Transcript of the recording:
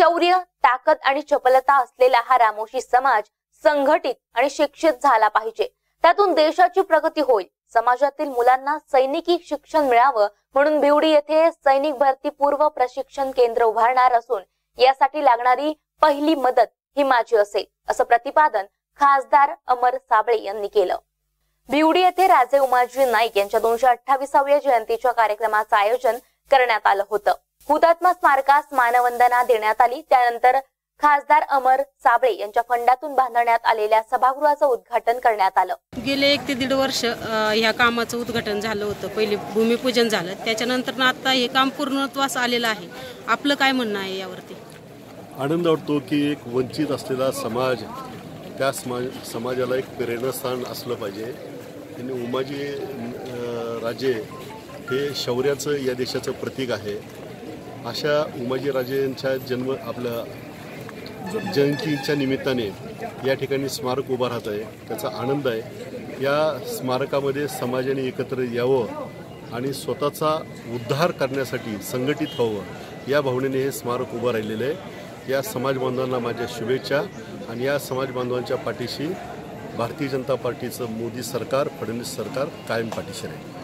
शौर्य ताकद आणि चपलता असलेला हा रामोशी समाज संघटित आणि शिक्षित झाला पाहिजे. त्यातून देशाची प्रगती होईल. समाजातील मुलांना सैनिकी शिक्षण मिळावं म्हणून बिवडी येथे सैनिक भरती पूर्व प्रशिक्षण केंद्र उभारणार असून यासाठी लागणारी पहिली मदत ही माझी असेल असं प्रतिपादन खासदार अमर साबळे यांनी केलं. भिवडी येथे राजे उमाजी नाईक यांच्या दोनशे अठ्ठावीसाव्या जयंतीच्या कार्यक्रमाचं आयोजन करण्यात आलं होतं. हुतात्मा स्मारकास मानवंदना देण्यात आली. त्यानंतर खासदार अमर साबळे यांच्या फंडातून बांधण्यात आलेल्या सभागृहाचं उद्घाटन करण्यात आलं. गेले एक ते दीड वर्ष ह्या कामाचं उद्घाटन झालं होतं. पहिले भूमिपूजन झालं. त्याच्यानंतर ना आता हे काम पूर्णत्वास आलेलं आहे. आपलं काय म्हणणं आहे यावरती? आनंद वाटतो की एक वंचित असलेला समाज त्या समाज समाजाला एक प्रेरणास्थान असलं पाहिजे. आणि उमाजी अं, राजे हे शौर्याचं या देशाचं प्रतीक आहे. अशा उमाजीराजे यांच्या जन्म आपलं जयंतीच्या निमित्ताने या ठिकाणी स्मारक उभं राहत आहे. त्याचा आनंद आहे. या स्मारकामध्ये समाजाने एकत्र यावं आणि स्वतःचा उद्धार करण्यासाठी संघटित व्हावं या भावनेने हे स्मारक उभं राहिलेलं आहे. या समाज बांधवांना माझ्या शुभेच्छा आणि या समाज बांधवांच्या पाठीशी भारतीय जनता पार्टीचं मोदी सरकार फडणवीस सरकार कायम पाठीशी राहील.